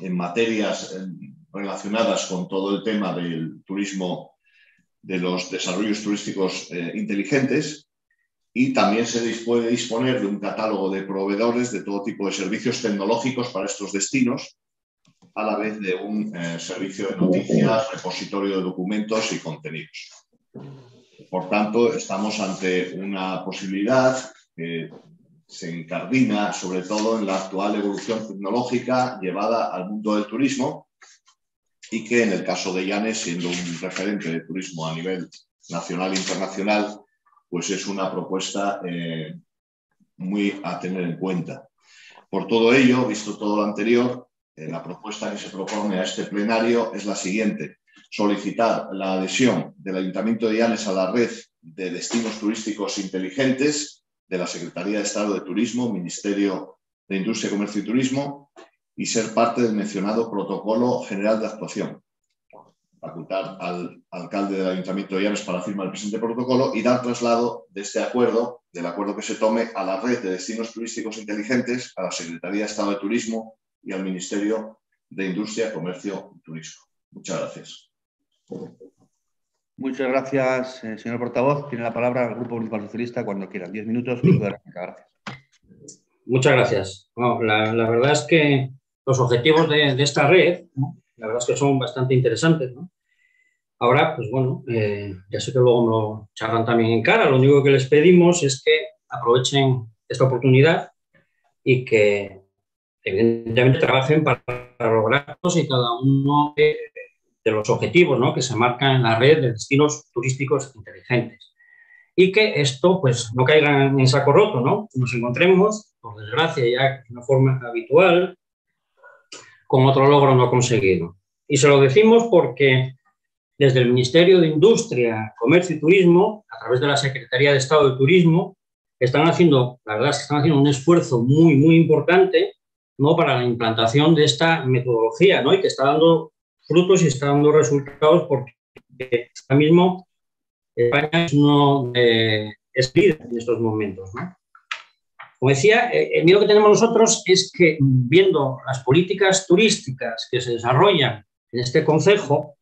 en materias relacionadas con todo el tema del turismo, de los desarrollos turísticos eh, inteligentes y también se puede disponer de un catálogo de proveedores de todo tipo de servicios tecnológicos para estos destinos, a la vez de un eh, servicio de noticias, repositorio de documentos y contenidos. Por tanto, estamos ante una posibilidad que se incardina sobre todo en la actual evolución tecnológica llevada al mundo del turismo y que en el caso de Llanes, siendo un referente de turismo a nivel nacional e internacional, pues es una propuesta eh, muy a tener en cuenta. Por todo ello, visto todo lo anterior, eh, la propuesta que se propone a este plenario es la siguiente. Solicitar la adhesión del Ayuntamiento de Llanes a la red de destinos turísticos inteligentes de la Secretaría de Estado de Turismo, Ministerio de Industria, Comercio y Turismo, y ser parte del mencionado Protocolo General de Actuación. facultar al alcalde del Ayuntamiento de Llanes para firmar el presente protocolo y dar traslado de este acuerdo, del acuerdo que se tome a la red de destinos turísticos inteligentes, a la Secretaría de Estado de Turismo y al Ministerio de Industria, Comercio y Turismo. Muchas gracias. Muchas gracias, eh, señor portavoz. Tiene la palabra el Grupo Municipal Socialista cuando quiera. Diez minutos. Gracias. Muchas gracias. la, verdad es que los objetivos de, esta red, la verdad es que son bastante interesantes. Ahora, pues bueno, eh, ya sé que luego me lo charlan también en cara. Lo único que les pedimos es que aprovechen esta oportunidad y que evidentemente trabajen para, lograr todos y cada uno de, los objetivos ¿no? que se marcan en la red de destinos turísticos inteligentes. Y que esto pues no caiga en saco roto, ¿no? Nos encontremos, por desgracia, ya de una forma habitual, con otro logro no conseguido. Y se lo decimos porque desde el Ministerio de Industria, Comercio y Turismo, a través de la Secretaría de Estado de Turismo, están haciendo, la verdad están haciendo un esfuerzo muy, muy importante ¿no? para la implantación de esta metodología ¿no? y que está dando frutos y está dando resultados porque ahora mismo España es, uno es líder en estos momentos. Como decía, eh, el miedo que tenemos nosotros es que viendo las políticas turísticas que se desarrollan en este concejo,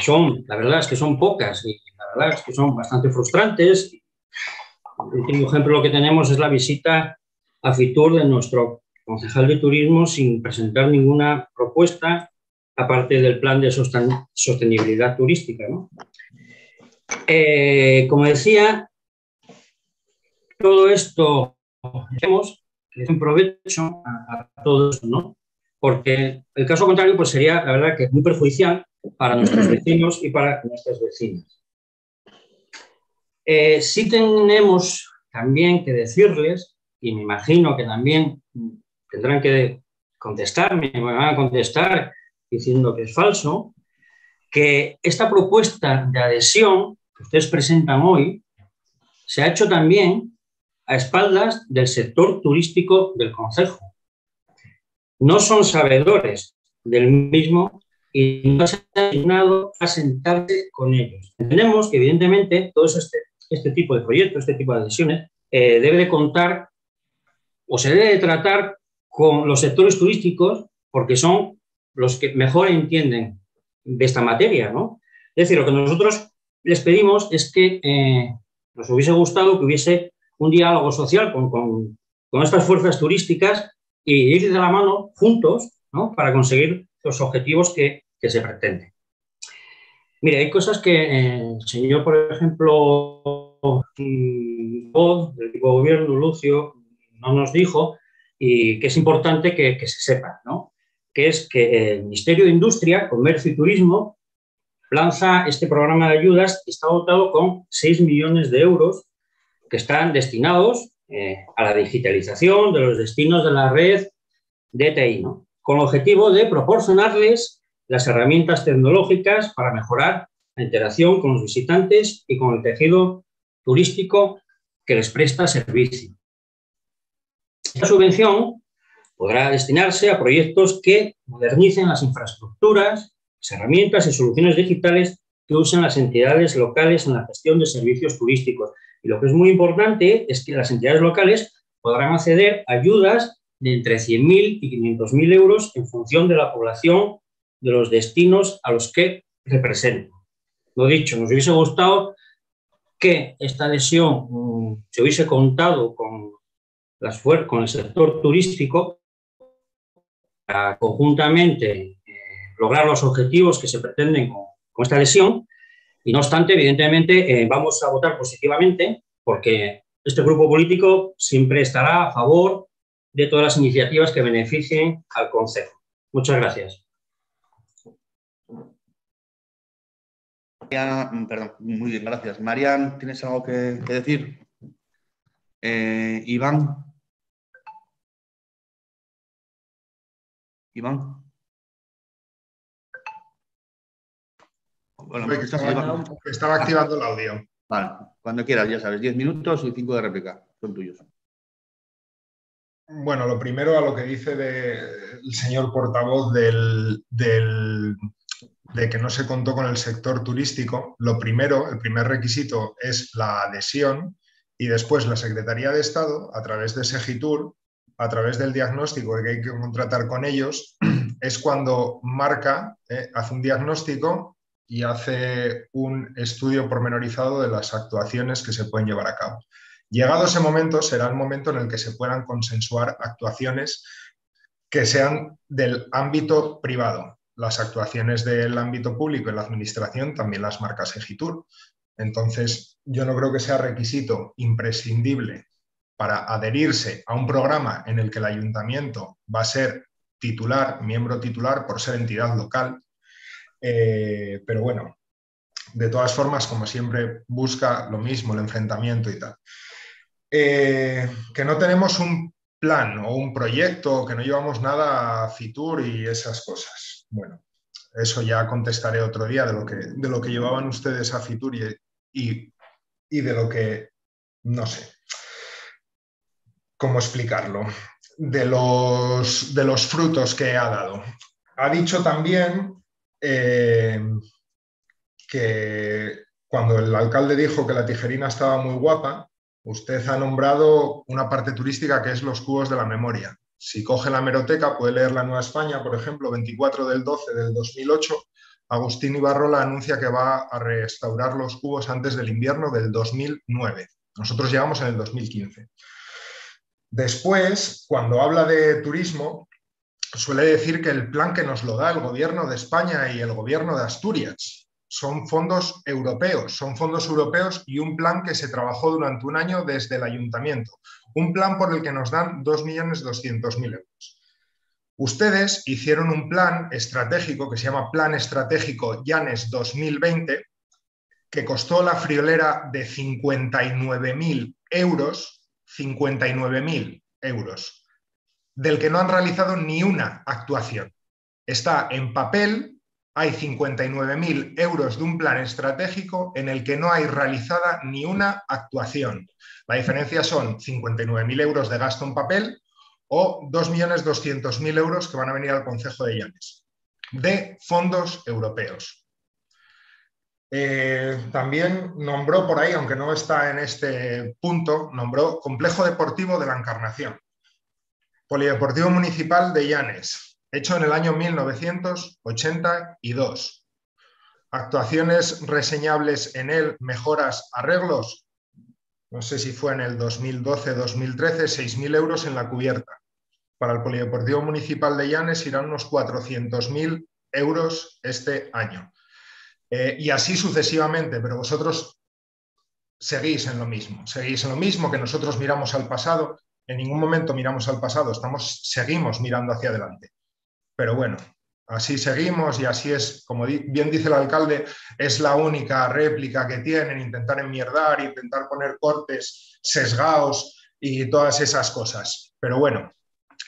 son, la verdad es que son pocas y la verdad es que son bastante frustrantes. El último ejemplo que tenemos es la visita a Fitur de nuestro concejal de turismo sin presentar ninguna propuesta aparte del plan de sostenibilidad turística. Eh, como decía, todo esto es un provecho a, a todo eso, ¿no? Porque el caso contrario pues sería, la verdad, que muy perjudicial para nuestros *clears throat* vecinos y para nuestras vecinas. Eh, sí tenemos también que decirles, y me imagino que también tendrán que contestarme, me van a contestar diciendo que es falso, que esta propuesta de adhesión que ustedes presentan hoy se ha hecho también a espaldas del sector turístico del Consejo. No son sabedores del mismo y no se ha asignado a sentarse con ellos. Entendemos que, evidentemente, todo este, este tipo de proyectos, este tipo de adhesiones, eh, debe de contar o se debe de tratar con los sectores turísticos porque son los que mejor entienden de esta materia, ¿no? Es decir, lo que nosotros les pedimos es que eh, nos hubiese gustado que hubiese un diálogo social con, con, con estas fuerzas turísticas y ir de la mano juntos ¿no? para conseguir los objetivos que, que se pretenden. Mire, hay cosas que eh, el señor, por ejemplo, del equipo de gobierno, Lucio, no nos dijo y que es importante que, que se sepa, ¿no? Que es que el Ministerio de Industria, Comercio y Turismo lanza este programa de ayudas y está dotado con 6 millones de euros que están destinados eh, a la digitalización de los destinos de la red DTI, ¿no? con el objetivo de proporcionarles las herramientas tecnológicas para mejorar la interacción con los visitantes y con el tejido turístico que les presta servicio. Esta subvención podrá destinarse a proyectos que modernicen las infraestructuras, las herramientas y soluciones digitales que usan las entidades locales en la gestión de servicios turísticos. Y lo que es muy importante es que las entidades locales podrán acceder a ayudas de entre 100.000 y 500.000 euros en función de la población de los destinos a los que representan. Lo dicho, nos hubiese gustado que esta adhesión mm, se hubiese contado con, las, con el sector turístico para conjuntamente eh, lograr los objetivos que se pretenden con, esta adhesión. Y no obstante, evidentemente, eh, vamos a votar positivamente porque este grupo político siempre estará a favor de todas las iniciativas que beneficien al Consejo. Muchas gracias. Mm, perdón, muy bien, gracias. Marian, ¿tienes algo que, decir? Eh, Iván. Iván. estaba, activando el audio. Vale, cuando quieras, ya sabes, 10 minutos y 5 de réplica, son tuyos. Bueno, lo primero a lo que dice el señor portavoz del, de que no se contó con el sector turístico, lo primero, el primer requisito es la adhesión y después la Secretaría de Estado, a través de Segitur, a través del diagnóstico que hay que contratar con ellos, *clears throat* es cuando marca, eh, hace un diagnóstico y hace un estudio pormenorizado de las actuaciones que se pueden llevar a cabo. Llegado ese momento, será el momento en el que se puedan consensuar actuaciones que sean del ámbito privado. Las actuaciones del ámbito público y la administración también las marca Segitur. Entonces, yo no creo que sea requisito imprescindible para adherirse a un programa en el que el ayuntamiento va a ser titular, miembro titular por ser entidad local. Eh, pero bueno, de todas formas, como siempre, busca lo mismo, el enfrentamiento y tal. Eh, que no tenemos un plan o un proyecto, que no llevamos nada a Fitur y esas cosas. Bueno, eso ya contestaré otro día de lo que, de lo que llevaban ustedes a Fitur y, y, de lo que, no sé, cómo explicarlo, de los, de los frutos que ha dado. Ha dicho también eh, que cuando el alcalde dijo que la tijerina estaba muy guapa, Usted ha nombrado una parte turística que es los cubos de la memoria. Si coge la meroteca, puede leer la Nueva España, por ejemplo, 24 del 12 del 2008, Agustín Ibarrola anuncia que va a restaurar los cubos antes del invierno del 2009. Nosotros llegamos en el 2015. Después, cuando habla de turismo, suele decir que el plan que nos lo da el gobierno de España y el gobierno de Asturias, son fondos europeos, son fondos europeos y un plan que se trabajó durante un año desde el ayuntamiento, un plan por el que nos dan 2.200.000 euros. Ustedes hicieron un plan estratégico que se llama Plan Estratégico Llanes 2020, que costó la friolera de 59.000 euros, 59.000 euros, del que no han realizado ni una actuación. Está en papel hay 59.000 euros de un plan estratégico en el que no hay realizada ni una actuación. La diferencia son 59.000 euros de gasto en papel o 2.200.000 euros que van a venir al Consejo de Llanes de fondos europeos. Eh, también nombró por ahí, aunque no está en este punto, nombró Complejo Deportivo de la Encarnación, Polideportivo Municipal de Llanes, hecho en el año 1982. Actuaciones reseñables en él, mejoras, arreglos. No sé si fue en el 2012-2013, 6.000 euros en la cubierta. Para el Polideportivo Municipal de Llanes irán unos 400.000 euros este año. Eh, y así sucesivamente, pero vosotros seguís en lo mismo, seguís en lo mismo que nosotros miramos al pasado, en ningún momento miramos al pasado, estamos, seguimos mirando hacia adelante. Pero bueno, así seguimos y así es, como bien dice el alcalde, es la única réplica que tienen, intentar enmierdar, intentar poner cortes sesgados y todas esas cosas. Pero bueno,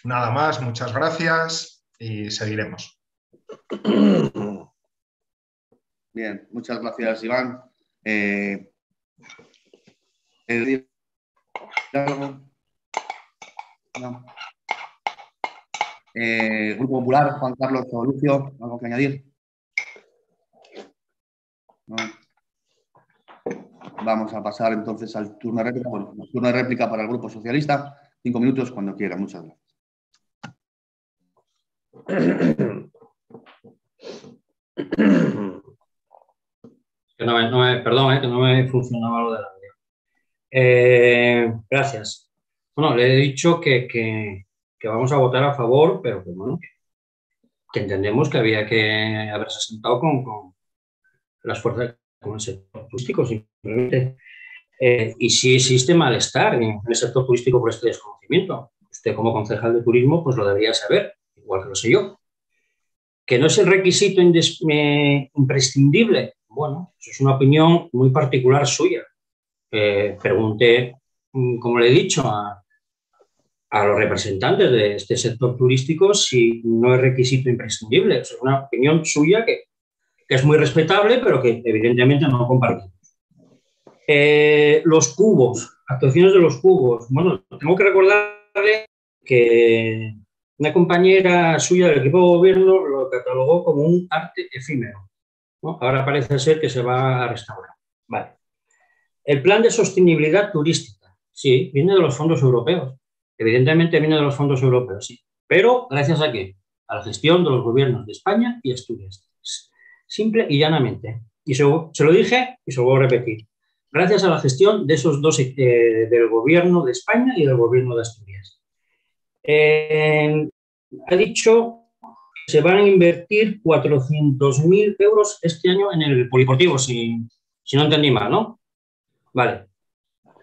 nada más, muchas gracias y seguiremos. *clears throat* Bien, muchas gracias, Iván. Eh, eh, Grupo Popular, Juan Carlos Lucio, ¿algo que añadir? Vamos a pasar entonces al turno de réplica. Bueno, turno de réplica para el Grupo Socialista. Cinco minutos cuando quiera. Muchas gracias. *clears throat* perdón, eh, que no me funcionaba lo de la eh, gracias. Bueno, le he dicho que, que, vamos a votar a favor, pero que bueno, que entendemos que había que haberse sentado con, con las fuerzas, con el sector turístico, simplemente. Eh, y si existe malestar en el sector turístico por este desconocimiento. Usted como concejal de turismo pues lo debería saber, igual que lo sé yo. Que no es el requisito imprescindible. Bueno, eso es una opinión muy particular suya. Eh, pregunte, mm, como le he dicho, a, a los representantes de este sector turístico si no es requisito imprescindible. Es una opinión suya que, que es muy respetable, pero que evidentemente no compartimos. Eh, los cubos, actuaciones de los cubos. Bueno, tengo que recordarle que una compañera suya del equipo de gobierno lo catalogó como un arte efímero. Ahora parece ser que se va a restaurar. Vale. El plan de sostenibilidad turística, sí, viene de los fondos europeos. Evidentemente viene de los fondos europeos, sí. Pero gracias a qué? A la gestión de los gobiernos de España y Asturias. Simple y llanamente. Y se, lo dije y se lo voy a repetir. Gracias a la gestión de esos dos, eh, del gobierno de España y del gobierno de Asturias. Eh, ha dicho se van a invertir 400.000 euros este año en el poliportivo, si, no entendí mal, ¿no? Vale.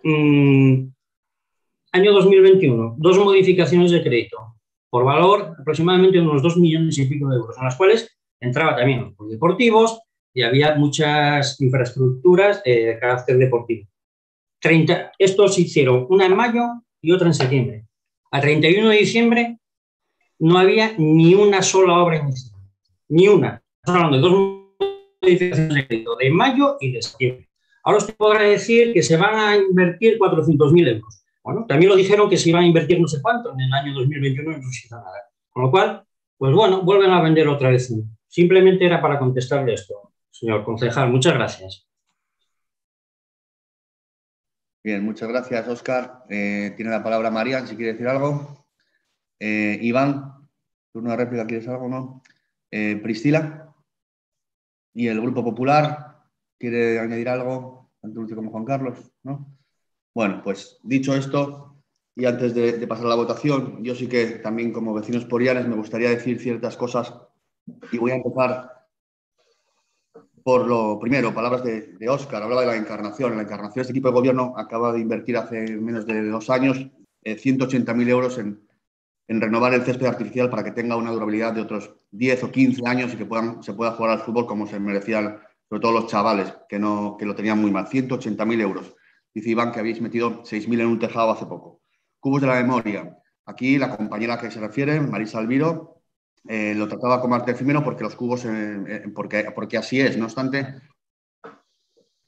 Mm, año 2021, dos modificaciones de crédito por valor aproximadamente unos 2 millones y pico de euros, en las cuales entraba también los polideportivos y había muchas infraestructuras de carácter deportivo. 30, estos se hicieron una en mayo y otra en septiembre. A 31 de diciembre no había ni una sola obra inicial, ni una. Estamos hablando de dos modificaciones de crédito, de mayo y de septiembre. Ahora usted podrá decir que se van a invertir 400.000 euros. Bueno, también lo dijeron que se iban a invertir no sé cuánto en el año 2021 no se nada. Con lo cual, pues bueno, vuelven a vender otra vez. Simplemente era para contestarle esto, señor concejal. Muchas gracias. Bien, muchas gracias, Oscar. Eh, tiene la palabra Marian, si quiere decir algo. Eh, Iván, turno de réplica, ¿quieres algo no? Eh, Priscila. Y el Grupo Popular, ¿quiere añadir algo? Tanto Lucio como Juan Carlos, ¿no? Bueno, pues dicho esto, y antes de, pasar a la votación, yo sí que también como vecinos porianes me gustaría decir ciertas cosas y voy a empezar por lo primero, palabras de, de Óscar, hablaba de la encarnación. La encarnación, este equipo de gobierno acaba de invertir hace menos de dos años eh, 180.000 euros en, en, renovar el césped artificial para que tenga una durabilidad de otros 10 o 15 años y que puedan, se pueda jugar al fútbol como se merecían, sobre todo los chavales, que, no, que lo tenían muy mal. 180.000 euros. Dice Iván que habéis metido 6.000 en un tejado hace poco. Cubos de la memoria. Aquí la compañera que se refiere, Marisa Alviro, eh, lo trataba como arte efímero porque los cubos, eh, eh, porque, porque así es. No obstante,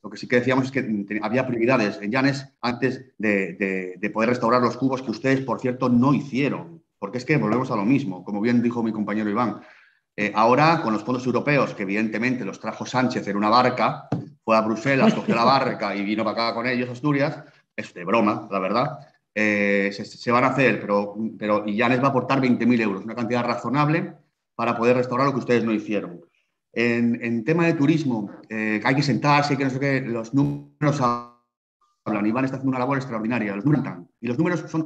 lo que sí que decíamos es que había prioridades en Llanes antes de, de, poder restaurar los cubos que ustedes, por cierto, no hicieron. Porque es que volvemos a lo mismo, como bien dijo mi compañero Iván. Eh, ahora, con los fondos europeos, que evidentemente los trajo Sánchez en una barca, fue a Bruselas, *laughs* cogió la barca y vino para acá con ellos, Asturias, es de broma, la verdad. Eh, se, se, van a hacer, pero, pero y ya les va a aportar 20.000 euros, una cantidad razonable para poder restaurar lo que ustedes no hicieron. En, en tema de turismo, eh, hay que sentarse, que no sé qué, los números hablan. Iván está haciendo una labor extraordinaria, los números y los números son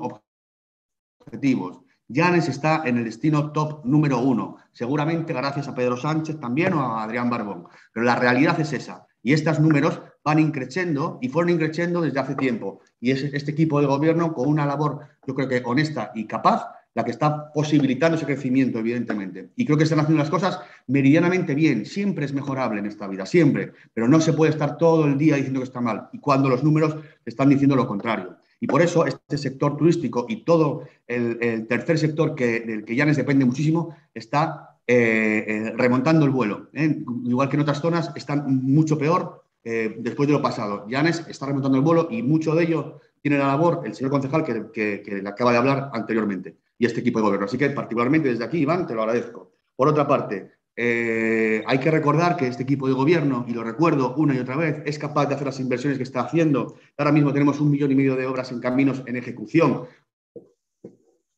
objetivos. Llanes está en el destino top número uno, seguramente gracias a Pedro Sánchez también o a Adrián Barbón, pero la realidad es esa. Y estos números van increciendo y fueron increciendo desde hace tiempo. Y es este equipo de gobierno con una labor, yo creo que honesta y capaz, la que está posibilitando ese crecimiento, evidentemente. Y creo que están haciendo las cosas meridianamente bien. Siempre es mejorable en esta vida, siempre. Pero no se puede estar todo el día diciendo que está mal. Y cuando los números están diciendo lo contrario. Y por eso este sector turístico y todo el, tercer sector que, del que Llanes depende muchísimo está eh, eh, remontando el vuelo. ¿eh? Igual que en otras zonas están mucho peor después de lo pasado. Llanes está remontando el vuelo y mucho de ello tiene la labor el señor concejal que, que, que, le acaba de hablar anteriormente y este equipo de gobierno. Así que particularmente desde aquí, Iván, te lo agradezco. Por otra parte, eh, hay que recordar que este equipo de gobierno, y lo recuerdo una y otra vez, es capaz de hacer las inversiones que está haciendo. Ahora mismo tenemos un millón y medio de obras en caminos en ejecución.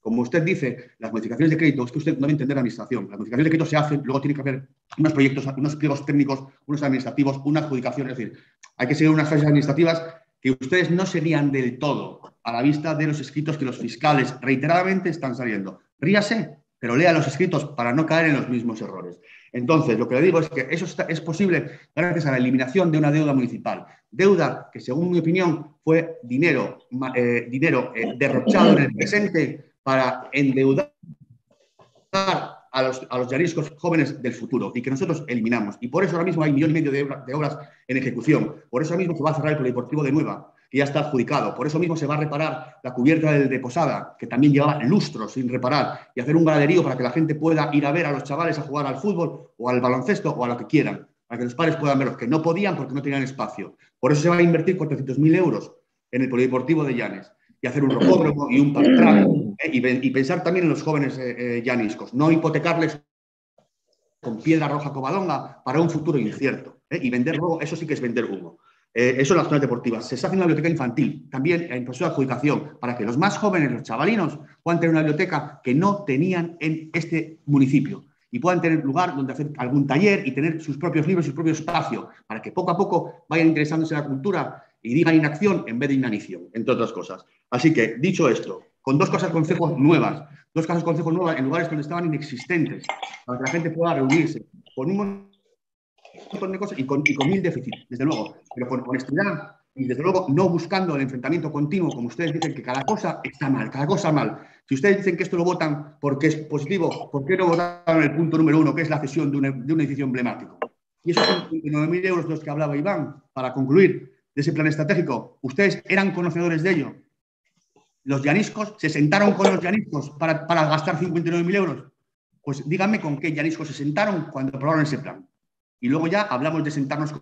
Como usted dice, las modificaciones de crédito, es que usted no debe entender la administración. Las modificaciones de crédito se hacen, luego tiene que haber unos proyectos, unos pliegos técnicos, unos administrativos, una adjudicación. Es decir, hay que seguir unas fases administrativas que ustedes no serían del todo a la vista de los escritos que los fiscales reiteradamente están saliendo. Ríase, pero lea los escritos para no caer en los mismos errores. Entonces, lo que le digo es que eso es posible gracias a la eliminación de una deuda municipal. Deuda que, según mi opinión, fue dinero, eh, dinero eh, derrochado en el presente para endeudar a los, a los llaniscos jóvenes del futuro y que nosotros eliminamos. Y por eso ahora mismo hay un millón y medio de, de obras en ejecución. Por eso ahora mismo se va a cerrar el polideportivo de Nueva, que ya está adjudicado. Por eso mismo se va a reparar la cubierta de Posada, que también llevaba lustros sin reparar, y hacer un graderío para que la gente pueda ir a ver a los chavales a jugar al fútbol o al baloncesto o a lo que quieran, para que los padres puedan verlos, que no podían porque no tenían espacio. Por eso se va a invertir 400.000 euros en el polideportivo de Llanes y hacer un rocódromo y un park ¿eh? y, y, pensar también en los jóvenes eh, eh, llaniscos, no hipotecarles con piedra roja covadonga para un futuro incierto. ¿eh? Y vender luego, eso sí que es vender humo. Eh, eso en las zonas deportivas. Se está haciendo una biblioteca infantil, también en proceso de adjudicación, para que los más jóvenes, los chavalinos, puedan tener una biblioteca que no tenían en este municipio y puedan tener lugar donde hacer algún taller y tener sus propios libros, su propio espacio, para que poco a poco vayan interesándose en la cultura y digan inacción en vez de inanición, entre otras cosas. Así que, dicho esto, con dos casas consejos nuevas, dos casas consejos nuevas en lugares donde estaban inexistentes, para que la gente pueda reunirse, con un y con, mil déficits, desde luego, pero con honestidad y desde luego no buscando el enfrentamiento continuo, como ustedes dicen que cada cosa está mal, cada cosa mal. Si ustedes dicen que esto lo votan porque es positivo, ¿por qué no votaron el punto número uno, que es la cesión de un, edificio emblemático? Y esos son 59.000 euros de los que hablaba Iván, para concluir, de ese plan estratégico. ¿Ustedes eran conocedores de ello? ¿Los llaniscos se sentaron con los llaniscos para, para gastar 59.000 euros? Pues díganme con qué llaniscos se sentaron cuando aprobaron ese plan. Y luego ya hablamos de sentarnos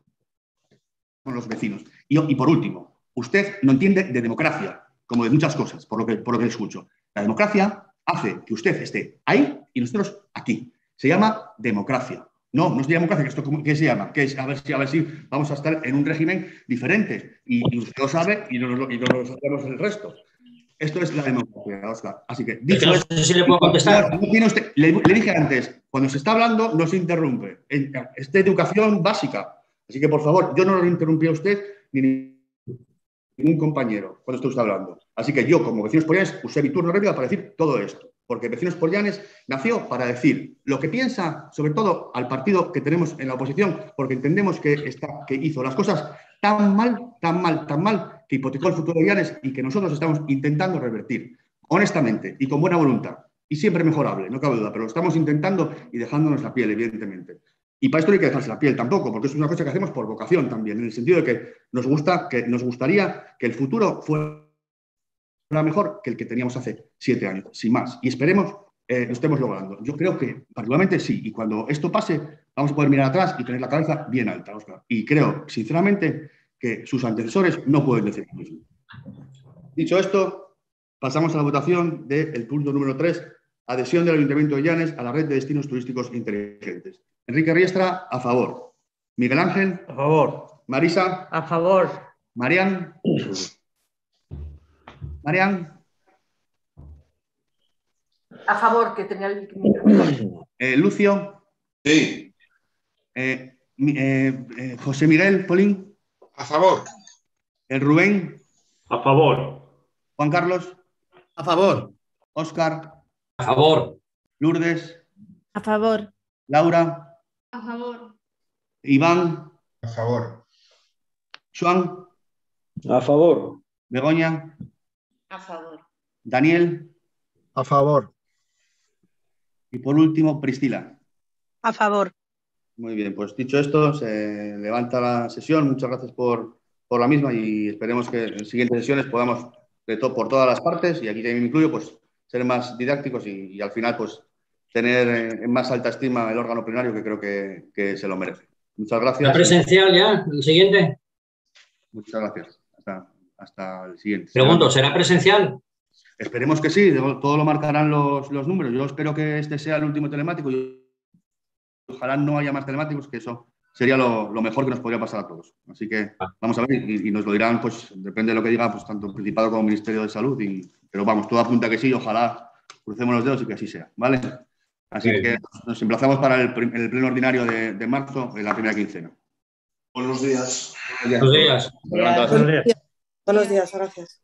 con los vecinos. Y, por último, usted no entiende de democracia, como de muchas cosas, por lo, que, por lo que escucho. La democracia hace que usted esté ahí y nosotros aquí. Se llama democracia. No, no es democracia, que esto ¿qué se llama? Que es a ver si a ver si vamos a estar en un régimen diferente. Y, y usted lo sabe y no, lo, y no lo sabemos el resto. Esto es la democracia, Oscar. Así que, dicho si le puedo contestar. No, tiene usted, le, le, dije antes, cuando se está hablando, no se interrumpe. Es de educación básica. Así que, por favor, yo no lo interrumpí a usted ni ningún compañero cuando usted está hablando. Así que yo, como Vecinos Polianes, usé mi turno rápido para decir todo esto. Porque Vecinos Polianes nació para decir lo que piensa, sobre todo al partido que tenemos en la oposición, porque entendemos que, está, que hizo las cosas tan mal, tan mal, tan mal, que hipotecó el futuro de Llanes y que nosotros estamos intentando revertir, honestamente y con buena voluntad. Y siempre mejorable, no cabe duda, pero lo estamos intentando y dejándonos la piel, evidentemente. Y para esto no hay que dejarse la piel tampoco, porque es una cosa que hacemos por vocación también, en el sentido de que nos, gusta, que nos gustaría que el futuro fuera mejor que el que teníamos hace siete años, sin más. Y esperemos eh, lo estemos logrando. Yo creo que particularmente sí, y cuando esto pase, vamos a poder mirar atrás y tener la cabeza bien alta, Oscar. Y creo, sinceramente, que sus antecesores no pueden decir lo mismo. Dicho esto, pasamos a la votación del punto número 3, adhesión del Ayuntamiento de Llanes a la red de destinos turísticos inteligentes. Enrique Riestra, a favor. Miguel Ángel. A favor. Marisa. A favor. Marian. Marian. A favor, que tenía el micrófono. Eh, Lucio. Sí. Eh, eh, José Miguel Polín. A favor. El Rubén. A favor. Juan Carlos. A favor. Óscar. A favor. Lourdes. A favor. Laura. A favor. Iván. A favor. Joan. A favor. Begoña. A favor. Daniel. A favor. Y por último, Priscila. A favor. Muy bien, pues dicho esto, se levanta la sesión. Muchas gracias por, por la misma y esperemos que en siguientes sesiones podamos, de to por todas las partes, y aquí también me incluyo, pues ser más didácticos y, y al final, pues tener en más alta estima el órgano plenario que creo que, que se lo merece. Muchas gracias. ¿La presencial ya? ¿El siguiente? Muchas gracias. Hasta, hasta el siguiente. Pregunto, ¿será presencial? Esperemos que sí, todo lo marcarán los, los números. Yo espero que este sea el último telemático ojalá no haya más telemáticos, que eso sería lo, lo, mejor que nos podría pasar a todos. Así que vamos a ver y, y, nos lo dirán, pues depende de lo que diga, pues tanto el Principado como el Ministerio de Salud. Y, pero vamos, todo apunta que sí, ojalá crucemos los dedos y que así sea, ¿vale? Así sí. que nos emplazamos para el, el pleno ordinario de, de, marzo, en la primera quincena. Buenos días. Buenos días. Buenos días, Buenos días gracias.